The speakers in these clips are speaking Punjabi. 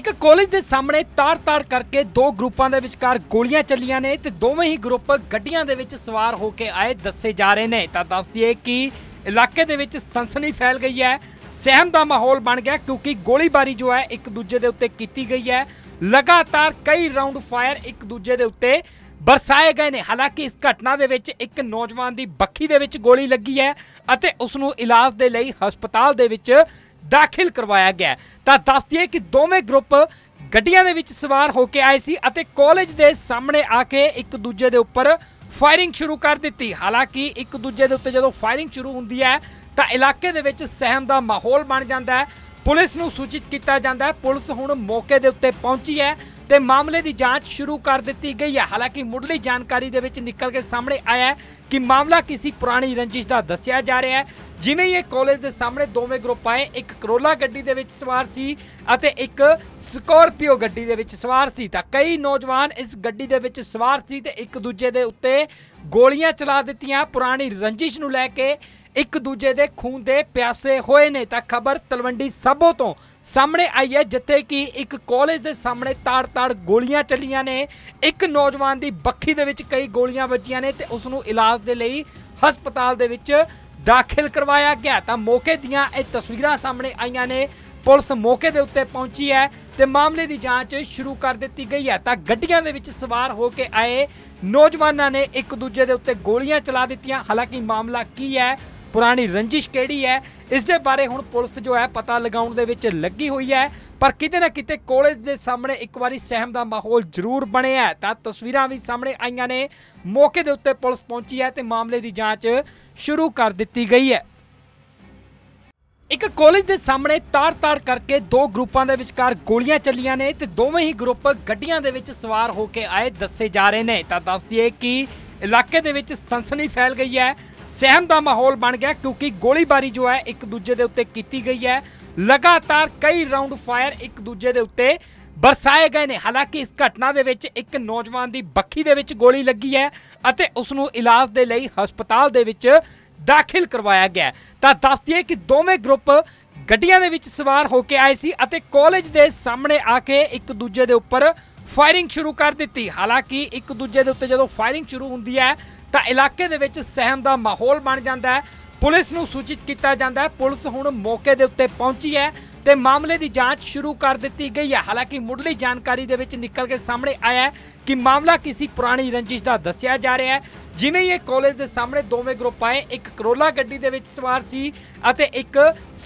ਇੱਕ ਕਾਲਜ ਦੇ ਸਾਹਮਣੇ ਤਾੜ-ਤਾੜ ਕਰਕੇ ਦੋ ਗਰੁੱਪਾਂ ਦੇ ਵਿਚਕਾਰ ਗੋਲੀਆਂ ਚੱਲੀਆਂ ਨੇ ਤੇ ਦੋਵੇਂ ਹੀ ਗਰੁੱਪ ਗੱਡੀਆਂ ਦੇ ਵਿੱਚ ਸਵਾਰ ਹੋ ਕੇ ਆਏ ਦੱਸੇ ਜਾ ਰਹੇ ਨੇ। ਤਾਂ ਦੱਸ ਦਈਏ ਕਿ ਇਲਾਕੇ ਦੇ ਵਿੱਚ ਸਨਸਨੀ ਫੈਲ ਗਈ ਹੈ, ਸਹਿਮ ਦਾ ਮਾਹੌਲ ਬਣ ਗਿਆ ਕਿਉਂਕਿ ਗੋਲੀਬਾਰੀ ਜੋ ਹੈ ਇੱਕ ਦੂਜੇ ਦੇ ਉੱਤੇ ਕੀਤੀ ਗਈ ਹੈ। ਲਗਾਤਾਰ ਕਈ ਰਾਉਂਡ ਫਾਇਰ ਇੱਕ ਦੂਜੇ ਦੇ ਉੱਤੇ ਬਰਸਾਏ ਗਏ ਨੇ। ਹਾਲਾਂਕਿ ਇਸ ਘਟਨਾ ਦੇ ਵਿੱਚ ਇੱਕ ਨੌਜਵਾਨ ਦੀ ਬੱਖੀ ਦੇ ਵਿੱਚ ਗੋਲੀ ਲੱਗੀ ਹੈ ਅਤੇ ਉਸ ਨੂੰ ਇਲਾਜ ਦੇ ਲਈ ਹਸਪਤਾਲ ਦੇ ਵਿੱਚ ਦਾਖਲ ਕਰਵਾਇਆ ਗਿਆ ਤਾਂ ਦੱਸ ਦਈਏ ਕਿ ਦੋਵੇਂ ਗਰੁੱਪ ਗੱਡੀਆਂ ਦੇ ਵਿੱਚ ਸਵਾਰ ਹੋ ਕੇ ਆਏ ਸੀ ਅਤੇ ਕਾਲਜ ਦੇ ਸਾਹਮਣੇ ਆ ਕੇ ਇੱਕ ਦੂਜੇ ਦੇ ਉੱਪਰ ਫਾਇਰਿੰਗ ਸ਼ੁਰੂ ਕਰ ਦਿੱਤੀ। ਹਾਲਾਂਕਿ ਇੱਕ ਦੂਜੇ ਦੇ ਉੱਤੇ ਜਦੋਂ ਫਾਇਰਿੰਗ ਸ਼ੁਰੂ ਹੁੰਦੀ ਹੈ, ਤਾਂ ਇਲਾਕੇ ਦੇ ਵਿੱਚ ਸਹਿਮ ਦਾ ਮਾਹੌਲ ਬਣ ਜਾਂਦਾ ਹੈ। ਪੁਲਿਸ ਨੂੰ ਸੂਚਿਤ ਕੀਤਾ ਜਾਂਦਾ ਹੈ। ਪੁਲਿਸ ਹੁਣ ਮੌਕੇ ਦੇ ਉੱਤੇ ਪਹੁੰਚੀ ਹੈ। ਤੇ ਮਾਮਲੇ ਦੀ ਜਾਂਚ ਸ਼ੁਰੂ ਕਰ ਦਿੱਤੀ ਗਈ ਹੈ। ਹਾਲਾਂਕਿ ਮੁੱਢਲੀ ਜਾਣਕਾਰੀ ਦੇ ਵਿੱਚ ਨਿਕਲ ਕੇ ਸਾਹਮਣੇ ਆਇਆ ਕਿ ਮਾਮਲਾ ਕਿਸੇ ਪੁਰਾਣੀ ਰੰਜਿਸ਼ ਦਾ ਦੱਸਿਆ ਜਾ ਰਿਹਾ ਹੈ। ਜਿਵੇਂ ਹੀ ਇਹ ਕਾਲਜ ਦੇ ਸਾਹਮਣੇ ਦੋਵੇਂ ਗਰੁੱਪ ਆਏ, ਇੱਕ ਕਰੋਲਾ ਗੱਡੀ ਦੇ ਵਿੱਚ ਸਵਾਰ ਸੀ ਅਤੇ ਇੱਕ ਸਕੋਰਪੀਓ ਗੱਡੀ ਦੇ ਵਿੱਚ ਸਵਾਰ ਸੀ। ਤਾਂ ਕਈ ਨੌਜਵਾਨ ਇਸ ਗੱਡੀ ਦੇ ਵਿੱਚ ਸਵਾਰ ਸੀ ਤੇ ਇੱਕ ਦੂਜੇ ਦੇ ਉੱਤੇ ਗੋਲੀਆਂ ਚਲਾ ਦਿੱਤੀਆਂ। ਪੁਰਾਣੀ ਰੰਜਿਸ਼ ਨੂੰ ਲੈ ਕੇ ਇੱਕ ਦੂਜੇ ਦੇ ਖੂਨ ਦੇ ਪਿਆਸੇ ਹੋਏ ਨੇ। ਤਾਂ ਖਬਰ ਤਲਵੰਡੀ ਸਾਬੋ ਤੋਂ ਸਾਹਮਣੇ ਆਈ ਹੈ, ਜਿੱਥੇ ਕਿ ਇੱਕ ਕਾਲਜ ਦੇ ਸਾਹਮਣੇ ਤਾੜ-ਤਾੜ ਗੋਲੀਆਂ ਚੱਲੀਆਂ ਨੇ। ਇੱਕ ਨੌਜਵਾਨ ਦੀ ਬੱਖੀ ਦੇ ਵਿੱਚ ਕਈ ਗੋਲੀਆਂ ਵੱਜੀਆਂ ਨੇ ਤੇ ਉਸ ਨੂੰ ਇਲਾਜ ਦੇ ਲਈ ਹਸਪਤਾਲ ਦੇ ਵਿੱਚ ਦਾਖਲ ਕਰਵਾਇਆ ਗਿਆ। ਤਾਂ ਮੌਕੇ ਦੀਆਂ ਇਹ ਤਸਵੀਰਾਂ ਸਾਹਮਣੇ ਆਈਆਂ ਨੇ। ਪੁਲਿਸ ਮੌਕੇ ਦੇ ਉੱਤੇ ਪਹੁੰਚੀ ਹੈ ਤੇ ਮਾਮਲੇ ਦੀ ਜਾਂਚ ਸ਼ੁਰੂ ਕਰ ਦਿੱਤੀ ਗਈ ਹੈ। ਤਾਂ ਗੱਡੀਆਂ ਦੇ ਵਿੱਚ ਸਵਾਰ ਹੋ ਕੇ ਆਏ ਨੌਜਵਾਨਾਂ ਨੇ ਇੱਕ ਦੂਜੇ ਦੇ ਉੱਤੇ ਗੋਲੀਆਂ ਚਲਾ ਦਿੱਤੀਆਂ। ਹਾਲਾਂਕਿ ਮਾਮਲਾ ਕੀ ਹੈ ਪੁਰਾਣੀ ਰੰਜਿਸ਼ ਕਿਹੜੀ ਹੈ? ਇਸ ਦੇ ਬਾਰੇ ਹੁਣ ਪੁਲਿਸ ਜੋ ਹੈ ਪਤਾ ਲਗਾਉਣ ਦੇ ਵਿੱਚ ਲੱਗੀ ਹੋਈ ਹੈ। ਪਰ ਕਿਤੇ ਨਾ ਕਿਤੇ ਕਾਲਜ ਦੇ ਸਾਹਮਣੇ ਇੱਕ ਵਾਰੀ ਸਹਿਮ ਦਾ ਮਾਹੌਲ ਜ਼ਰੂਰ ਬਣਿਆ ਹੈ। ਤਾਂ ਤਸਵੀਰਾਂ ਵੀ ਸਾਹਮਣੇ ਆਈਆਂ ਨੇ। ਮੌਕੇ ਦੇ ਉੱਤੇ ਪੁਲਿਸ ਪਹੁੰਚੀ ਹੈ ਤੇ ਮਾਮਲੇ ਦੀ ਜਾਂਚ ਸ਼ੁਰੂ ਕਰ ਦਿੱਤੀ ਗਈ ਹੈ। ਇੱਕ ਕਾਲਜ ਦੇ ਸਾਹਮਣੇ ਤਾੜ-ਤਾੜ ਕਰਕੇ ਦੋ ਗਰੁੱਪਾਂ ਦੇ ਵਿਚਕਾਰ ਗੋਲੀਆਂ ਚੱਲੀਆਂ ਨੇ ਤੇ ਦੋਵੇਂ ਹੀ ਗਰੁੱਪ ਗੱਡੀਆਂ ਦੇ ਵਿੱਚ ਸਵਾਰ ਹੋ ਕੇ ਆਏ ਦੱਸੇ ਜਾ ਰਹੇ ਨੇ। ਤਾਂ ਦੱਸ ਦਈਏ ਕਿ ਇਲਾਕੇ ਦੇ ਵਿੱਚ ਸਨਸਨੀ ਫੈਲ ਗਈ ਹੈ। ਸਹਿਮ ਦਾ ਮਾਹੌਲ ਬਣ ਗਿਆ ਕਿਉਂਕਿ ਗੋਲੀਬਾਰੀ ਜੋ ਹੈ ਇੱਕ ਦੂਜੇ ਦੇ ਉੱਤੇ ਕੀਤੀ ਗਈ ਹੈ। ਲਗਾਤਾਰ ਕਈ ਰਾਉਂਡ ਫਾਇਰ ਇੱਕ ਦੂਜੇ ਦੇ ਉੱਤੇ ਬਰਸਾਏ ਗਏ ਨੇ। ਹਾਲਾਂਕਿ ਇਸ ਘਟਨਾ ਦੇ ਵਿੱਚ ਇੱਕ ਨੌਜਵਾਨ ਦੀ ਬੱਖੀ ਦੇ ਵਿੱਚ ਗੋਲੀ ਲੱਗੀ ਹੈ ਅਤੇ ਉਸ ਨੂੰ ਇਲਾਜ ਦੇ ਲਈ ਹਸਪਤਾਲ ਦੇ ਵਿੱਚ ਦਾਖਲ ਕਰਵਾਇਆ ਗਿਆ ਤਾਂ ਦੱਸ ਦਈਏ ਕਿ ਦੋਵੇਂ ਗਰੁੱਪ ਗੱਡੀਆਂ ਦੇ ਵਿੱਚ ਸਵਾਰ ਹੋ ਕੇ ਆਏ ਸੀ ਅਤੇ ਕਾਲਜ ਦੇ ਸਾਹਮਣੇ ਆ ਕੇ ਇੱਕ ਦੂਜੇ ਦੇ ਉੱਪਰ ਫਾਇਰਿੰਗ ਸ਼ੁਰੂ ਕਰ ਦਿੱਤੀ। ਹਾਲਾਂਕਿ ਇੱਕ ਦੂਜੇ ਦੇ ਉੱਤੇ ਜਦੋਂ ਫਾਇਰਿੰਗ ਸ਼ੁਰੂ ਹੁੰਦੀ ਹੈ, ਤਾਂ ਇਲਾਕੇ ਦੇ ਵਿੱਚ ਸਹਿਮ ਦਾ ਮਾਹੌਲ ਬਣ ਜਾਂਦਾ ਹੈ। ਪੁਲਿਸ ਨੂੰ ਸੂਚਿਤ ਕੀਤਾ ਜਾਂਦਾ ਹੈ। ਪੁਲਿਸ ਹੁਣ ਮੌਕੇ ਦੇ ਉੱਤੇ ਪਹੁੰਚੀ ਹੈ। ਤੇ ਮਾਮਲੇ ਦੀ ਜਾਂਚ ਸ਼ੁਰੂ ਕਰ ਦਿੱਤੀ ਗਈ ਹੈ। ਹਾਲਾਂਕਿ ਮੁੱਢਲੀ ਜਾਣਕਾਰੀ ਦੇ ਵਿੱਚ ਨਿਕਲ ਕੇ ਸਾਹਮਣੇ ਆਇਆ ਹੈ ਕਿ ਮਾਮਲਾ ਕਿਸੇ ਪੁਰਾਣੀ ਰੰਜਿਸ਼ ਦਾ ਦੱਸਿਆ ਜਾ ਰਿਹਾ ਹੈ। ਜਿਵੇਂ ਹੀ ਇਹ ਕਾਲਜ ਦੇ ਸਾਹਮਣੇ ਦੋਵੇਂ ਗਰੁੱਪ ਆਏ, ਇੱਕ ਕਰੋਲਾ ਗੱਡੀ ਦੇ ਵਿੱਚ ਸਵਾਰ ਸੀ ਅਤੇ ਇੱਕ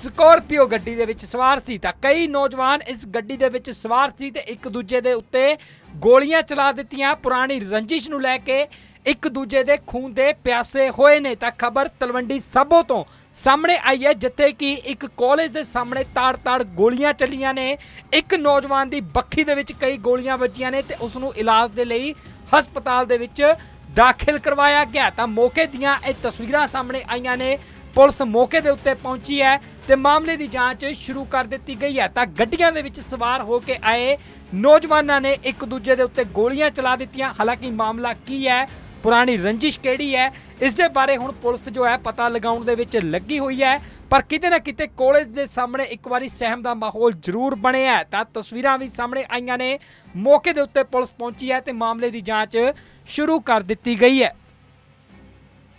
ਸਕੋਰਪੀਓ ਗੱਡੀ ਦੇ ਵਿੱਚ ਸਵਾਰ ਸੀ। ਤਾਂ ਕਈ ਨੌਜਵਾਨ ਇਸ ਗੱਡੀ ਦੇ ਵਿੱਚ ਸਵਾਰ ਸੀ ਤੇ ਇੱਕ ਦੂਜੇ ਦੇ ਉੱਤੇ ਗੋਲੀਆਂ ਚਲਾ ਦਿੱਤੀਆਂ। ਪੁਰਾਣੀ ਰੰਜਿਸ਼ ਨੂੰ ਲੈ ਕੇ ਇੱਕ ਦੂਜੇ ਦੇ ਖੂਨ ਦੇ ਪਿਆਸੇ ਹੋਏ ਨੇ। ਤਾਂ ਖਬਰ ਤਲਵੰਡੀ ਸਾਬੋ ਤੋਂ ਸਾਹਮਣੇ ਆਈ ਹੈ, ਜਿੱਥੇ ਕਿ ਇੱਕ ਕਾਲਜ ਦੇ ਸਾਹਮਣੇ ਤਾੜ-ਤਾੜ ਗੋਲੀਆਂ ਚੱਲੀਆਂ ਨੇ। ਇੱਕ ਨੌਜਵਾਨ ਦੀ ਬੱਖੀ ਦੇ ਵਿੱਚ ਕਈ ਗੋਲੀਆਂ ਵੱਜੀਆਂ ਨੇ ਤੇ ਉਸ ਨੂੰ ਇਲਾਜ ਦੇ ਲਈ ਹਸਪਤਾਲ ਦੇ ਵਿੱਚ ਦਾਖਲ ਕਰਵਾਇਆ ਗਿਆ। ਤਾਂ ਮੌਕੇ ਦੀਆਂ ਇਹ ਤਸਵੀਰਾਂ ਸਾਹਮਣੇ ਆਈਆਂ ਨੇ। ਪੁਲਿਸ ਮੌਕੇ ਦੇ ਉੱਤੇ ਪਹੁੰਚੀ ਹੈ ਤੇ ਮਾਮਲੇ ਦੀ ਜਾਂਚ ਸ਼ੁਰੂ ਕਰ ਦਿੱਤੀ ਗਈ ਹੈ। ਤਾਂ ਗੱਡੀਆਂ ਦੇ ਵਿੱਚ ਸਵਾਰ ਹੋ ਕੇ ਆਏ ਨੌਜਵਾਨਾਂ ਨੇ ਇੱਕ ਦੂਜੇ ਦੇ ਉੱਤੇ ਗੋਲੀਆਂ ਚਲਾ ਦਿੱਤੀਆਂ। ਹਾਲਾਂਕਿ ਮਾਮਲਾ ਕੀ ਹੈ ਪੁਰਾਣੀ ਰੰਜਿਸ਼ ਕਿਹੜੀ ਹੈ? ਇਸ ਦੇ ਬਾਰੇ ਹੁਣ ਪੁਲਿਸ ਜੋ ਹੈ ਪਤਾ ਲਗਾਉਣ ਦੇ ਵਿੱਚ ਲੱਗੀ ਹੋਈ ਹੈ। ਪਰ ਕਿਤੇ ਨਾ ਕਿਤੇ ਕਾਲਜ ਦੇ ਸਾਹਮਣੇ ਇੱਕ ਵਾਰੀ ਸਹਿਮ ਦਾ ਮਾਹੌਲ ਜ਼ਰੂਰ ਬਣਿਆ ਤਾਂ ਤਸਵੀਰਾਂ ਵੀ ਸਾਹਮਣੇ ਆਈਆਂ ਨੇ। ਮੌਕੇ ਦੇ ਉੱਤੇ ਪੁਲਿਸ ਪਹੁੰਚੀ ਹੈ ਤੇ ਮਾਮਲੇ ਦੀ ਜਾਂਚ ਸ਼ੁਰੂ ਕਰ ਦਿੱਤੀ ਗਈ ਹੈ।